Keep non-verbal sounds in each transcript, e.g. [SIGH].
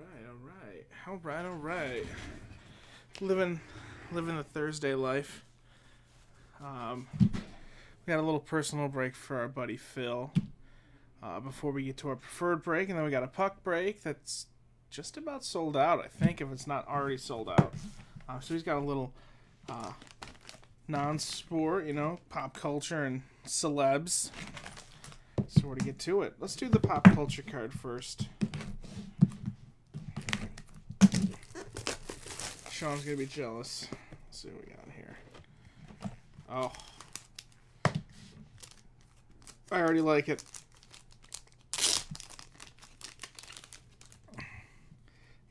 Right, all right, all right, all right. Living, living the Thursday life. Um, we got a little personal break for our buddy Phil. Uh, before we get to our preferred break, and then we got a puck break that's just about sold out. I think if it's not already sold out. Uh, so he's got a little uh, non-sport, you know, pop culture and celebs. So where to get to it? Let's do the pop culture card first. Sean's gonna be jealous. Let's see what we got here. Oh. I already like it.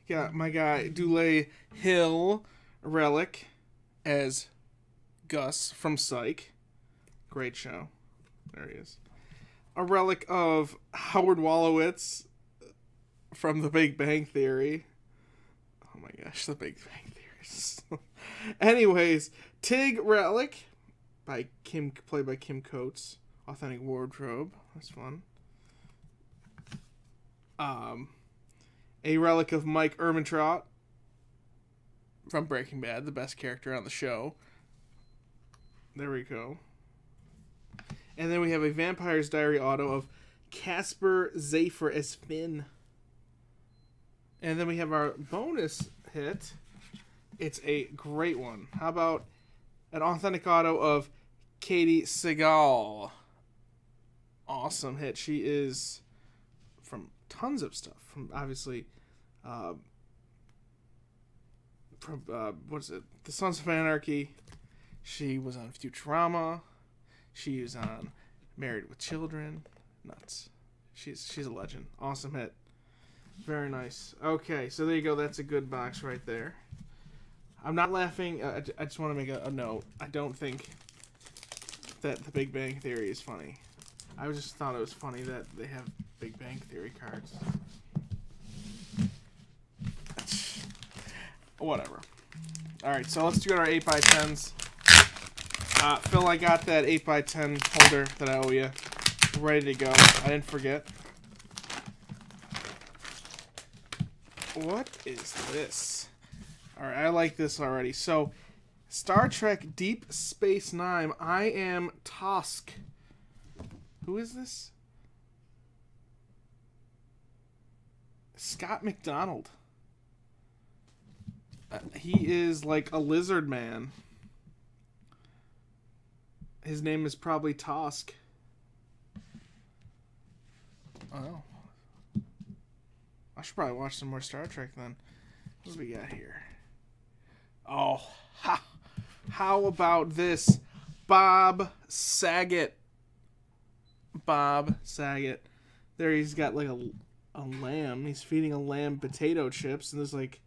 Got my guy Dulé Hill Relic as Gus from Psych. Great show. There he is. A relic of Howard Wolowitz from The Big Bang Theory. Oh my gosh, The Big Bang Theory. [LAUGHS] Anyways, Tig Relic by Kim, played by Kim Coates. Authentic wardrobe. That's fun. Um, a relic of Mike Ehrmantraut from Breaking Bad, the best character on the show. There we go. And then we have a Vampire's Diary auto of Caspar Zafer as Finn. And then we have our bonus hit. It's a great one. How about an authentic auto of Katey Sagal? Awesome hit. She is from tons of stuff. From obviously, uh, from uh, what is it? The Sons of Anarchy. She was on Futurama. She was on Married with Children. Nuts. She's she's a legend. Awesome hit. Very nice. Okay, so there you go. That's a good box right there. I'm not laughing. I, I just want to make a, a note. I don't think that the Big Bang Theory is funny. I just thought it was funny that they have Big Bang Theory cards. Whatever. Alright, so let's do our 8x10s. Uh, Phil, I got that 8x10 holder that I owe you. Ready to go. I didn't forget. What is this? Alright, I like this already. So, Star Trek Deep Space Nine. I am Tosk. Who is this? Scott MacDonald. Uh, he is like a lizard man. His name is probably Tosk. Oh. I should probably watch some more Star Trek then. What do we got here? Oh, ha! How about this? Bob Saget. Bob Saget. There he's got like a, a lamb. He's feeding a lamb potato chips, and there's like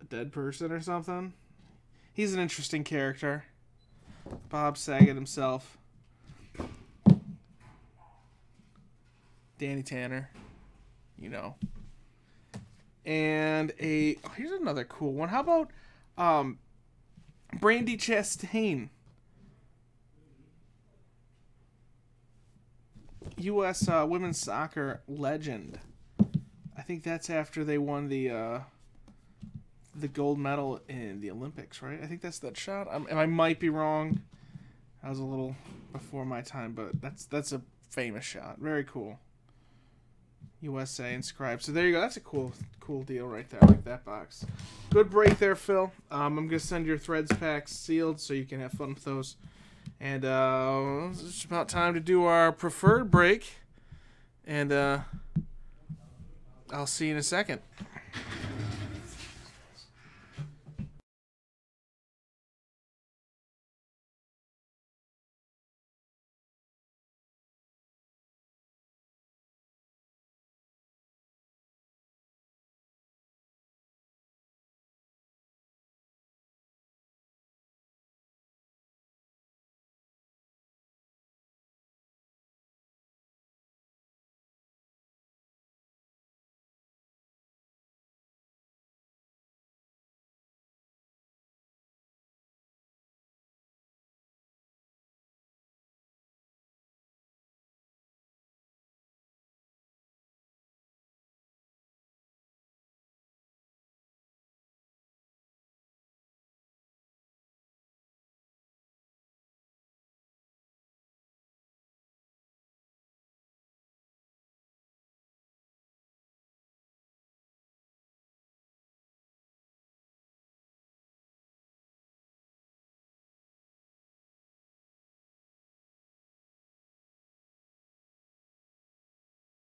a dead person or something. He's an interesting character. Bob Saget himself. Danny Tanner. You know. And a oh, here's another cool one. How about um Brandi Chastain? U.S. Uh, women's soccer legend. I think that's after they won the uh, the gold medal in the Olympics, right? I think that's that shot. I'm, I might be wrong. I was a little before my time, but that's that's a famous shot. Very cool. USA inscribed. So there you go. That's a cool cool deal right there. I like that box. Good break there, Phil. Um, I'm gonna send your threads packs sealed so you can have fun with those. And uh, it's about time to do our preferred break. And uh, I'll see you in a second.